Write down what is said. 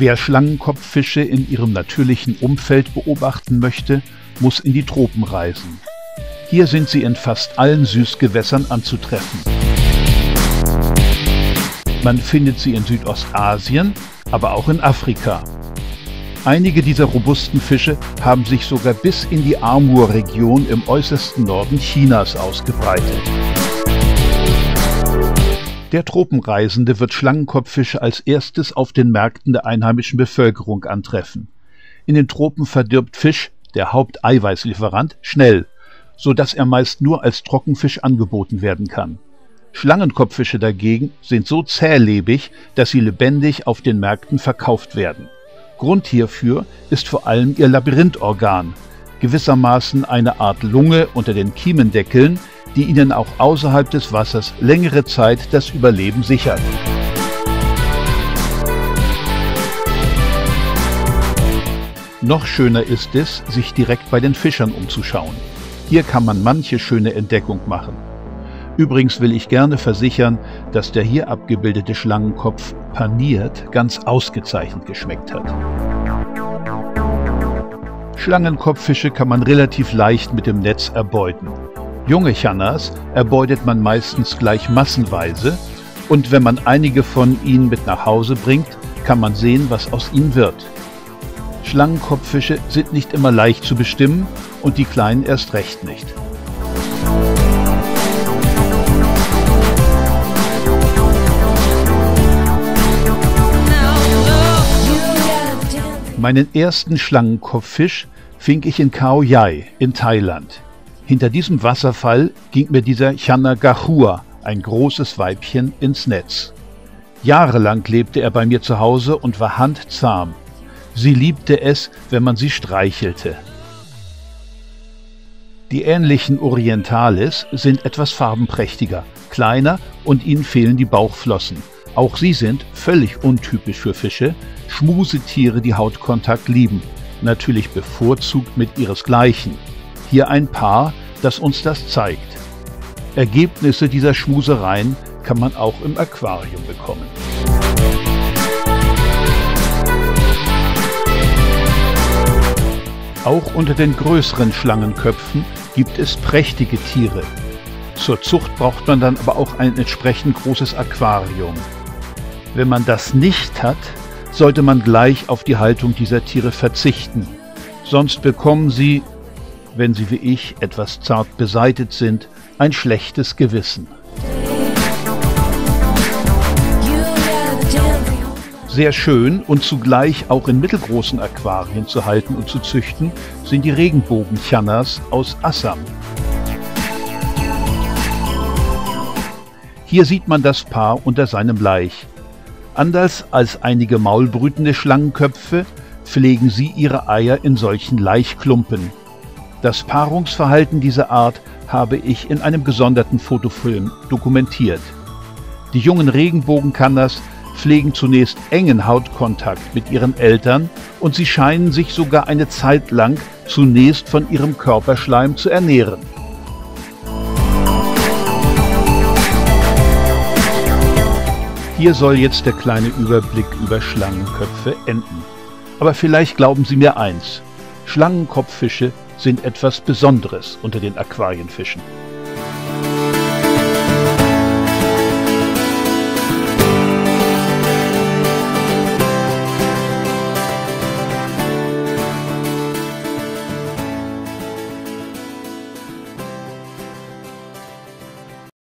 Wer Schlangenkopffische in ihrem natürlichen Umfeld beobachten möchte, muss in die Tropen reisen. Hier sind sie in fast allen Süßgewässern anzutreffen. Man findet sie in Südostasien, aber auch in Afrika. Einige dieser robusten Fische haben sich sogar bis in die Amur-Region im äußersten Norden Chinas ausgebreitet. Der Tropenreisende wird Schlangenkopffische als erstes auf den Märkten der einheimischen Bevölkerung antreffen. In den Tropen verdirbt Fisch, der Haupteiweißlieferant, schnell, so dass er meist nur als Trockenfisch angeboten werden kann. Schlangenkopffische dagegen sind so zählebig, dass sie lebendig auf den Märkten verkauft werden. Grund hierfür ist vor allem ihr Labyrinthorgan, gewissermaßen eine Art Lunge unter den Kiemendeckeln, die ihnen auch außerhalb des Wassers längere Zeit das Überleben sichert. Noch schöner ist es, sich direkt bei den Fischern umzuschauen. Hier kann man manche schöne Entdeckung machen. Übrigens will ich gerne versichern, dass der hier abgebildete Schlangenkopf paniert ganz ausgezeichnet geschmeckt hat. Schlangenkopffische kann man relativ leicht mit dem Netz erbeuten. Junge Channas erbeutet man meistens gleich massenweise und wenn man einige von ihnen mit nach Hause bringt, kann man sehen, was aus ihnen wird. Schlangenkopffische sind nicht immer leicht zu bestimmen und die kleinen erst recht nicht. Meinen ersten Schlangenkopffisch fing ich in Khao Yai in Thailand. Hinter diesem Wasserfall ging mir dieser Channa Gahua, ein großes Weibchen, ins Netz. Jahrelang lebte er bei mir zu Hause und war handzahm. Sie liebte es, wenn man sie streichelte. Die ähnlichen Orientalis sind etwas farbenprächtiger, kleiner und ihnen fehlen die Bauchflossen. Auch sie sind, völlig untypisch für Fische, Schmusetiere, die Hautkontakt lieben, natürlich bevorzugt mit ihresgleichen. Hier ein Paar, das uns das zeigt. Ergebnisse dieser Schmusereien kann man auch im Aquarium bekommen. Auch unter den größeren Schlangenköpfen gibt es prächtige Tiere. Zur Zucht braucht man dann aber auch ein entsprechend großes Aquarium. Wenn man das nicht hat, sollte man gleich auf die Haltung dieser Tiere verzichten. Sonst bekommen sie wenn sie wie ich etwas zart beseitet sind, ein schlechtes Gewissen. Sehr schön und zugleich auch in mittelgroßen Aquarien zu halten und zu züchten sind die Regenbogenchannas aus Assam. Hier sieht man das Paar unter seinem Laich. Anders als einige maulbrütende Schlangenköpfe pflegen sie ihre Eier in solchen Laichklumpen. Das Paarungsverhalten dieser Art habe ich in einem gesonderten Fotofilm dokumentiert. Die jungen Regenbogenkannas pflegen zunächst engen Hautkontakt mit ihren Eltern und sie scheinen sich sogar eine Zeit lang zunächst von ihrem Körperschleim zu ernähren. Hier soll jetzt der kleine Überblick über Schlangenköpfe enden. Aber vielleicht glauben Sie mir eins, Schlangenkopffische sind etwas Besonderes unter den Aquarienfischen.